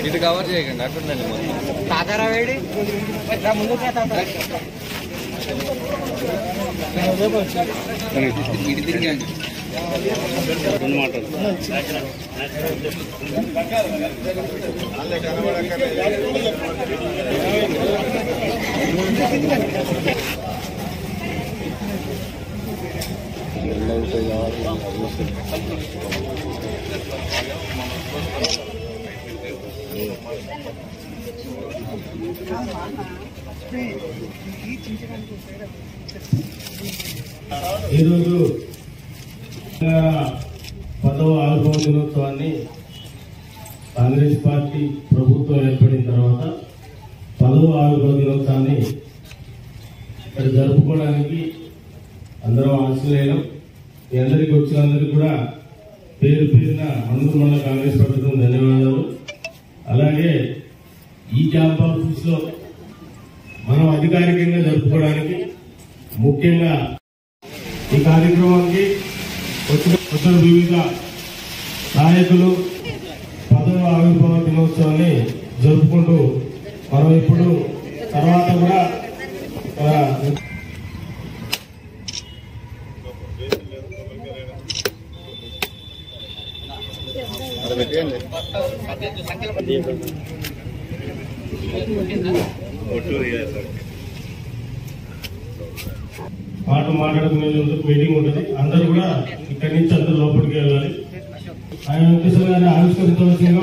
ఇటు కవర్ చేయకండి అట్టుండండి మొత్తం. తాతారా వేడి? ముందుకు రా ఈరోజు పదవ ఆవిర్భావ దినోత్సవాన్ని కాంగ్రెస్ పార్టీ ప్రభుత్వం ఏర్పడిన తర్వాత పదవ ఆవిర్భావ దినోత్సవాన్ని ఇక్కడ జరుపుకోవడానికి అందరం ఆశలేనం. మీ అందరికి వచ్చినందరికీ కూడా పేరు పేరున అందరూ మన కాంగ్రెస్ ప్రభుత్వం ధన్యవాదాలు. అలాగే ఈ క్యాంప్ ఆఫీస్లో మనం అధికారికంగా జరుపుకోవడానికి ముఖ్యంగా ఈ కార్యక్రమానికి వచ్చిన వచ్చిన వివిధ నాయకులు పదవ ఆవిర్భావ దినోత్సవాన్ని జరుపుకుంటూ మనం ఇప్పుడు తర్వాత కూడా ఆ, మాట మాట్లాడుకునే మీటింగ్ ఉంటుంది. అందరూ కూడా ఇక్కడి నుంచి అందరూ లోపలికి వెళ్ళాలి. ఆయన వెంకటేశ్వర గారిని ఆవిష్కరించవలసిందిగా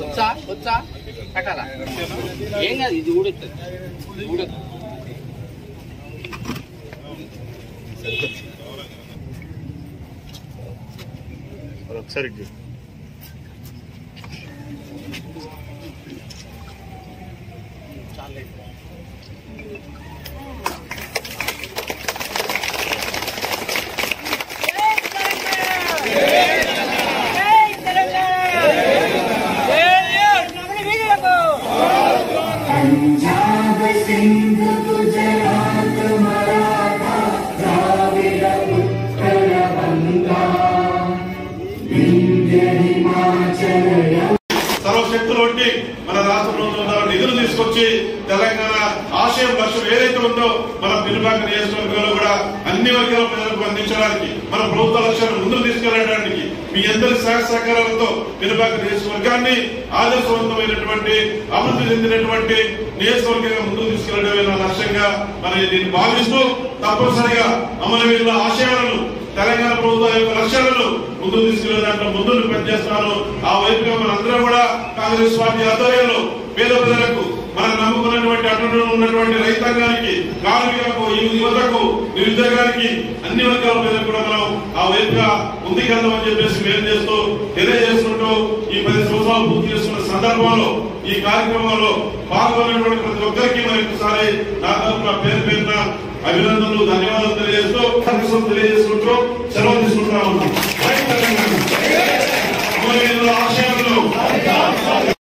వచ్చా వచ్చా కట్టాలా ఏం కాదు ఇది ఊడెత్తుంది ఊడెత్తు ఒకసారి సర్వశక్తులు వంటి మన రాష్ట్ర ప్రభుత్వం నిధులు తీసుకొచ్చి తెలంగాణ ఆశయం లక్ష్యం ఏదైతే ఉందో మన పిలుపాక నియోజకవర్గంలో కూడా అన్ని వర్గాల ప్రజలకు అందించడానికి మన ప్రభుత్వ లక్ష్యాన్ని ముందుకు తీసుకెళ్ళడానికి మీ అందరి సహాయ సహకారాలతో పిలుపాక నియోజకవర్గాన్ని ఆదర్శవంతమైనటువంటి అభివృద్ధి చెందినటువంటి నియోజకవర్గంగా ముందుకు తీసుకెళ్ళడమే నా లక్ష్యంగా మరి దీన్ని భావిస్తూ తప్పనిసరిగా అమలు ఆశయాలను తెలంగాణ ప్రభుత్వం యొక్క లక్ష్యాలను ముందు తీసుకెళ్ళే దాంట్లో ముందు పనిచేస్తున్నారు. ఆ వైపుగా మనందరం కూడా కాంగ్రెస్ పార్టీ ఆధ్వర్యంలో పేద ప్రజలకు మనం నమ్ముకున్నటువంటి అటు ఉన్నటువంటి రైతాంగానికి కార్మికులకు యువతకు నిరుద్యోగానికి అన్ని వర్గాల మీద కూడా మనం ఆ వైపుగా ముందుకెళ్దామని చెప్పేసి మేము చేస్తూ తెలియజేస్తుంటూ ఈ పది సంవత్సరాలు పూర్తి చేసుకున్న సందర్భంలో ఈ కార్యక్రమంలో పాల్గొన్నటువంటి ప్రతి ఒక్కరికి మరి ఒకసారి నా తరఫున పేరు పేరున అభినందనలు ధన్యవాదాలు తెలియజేస్తూ సంతోషం తెలియజేసుకుంటూ సెలవు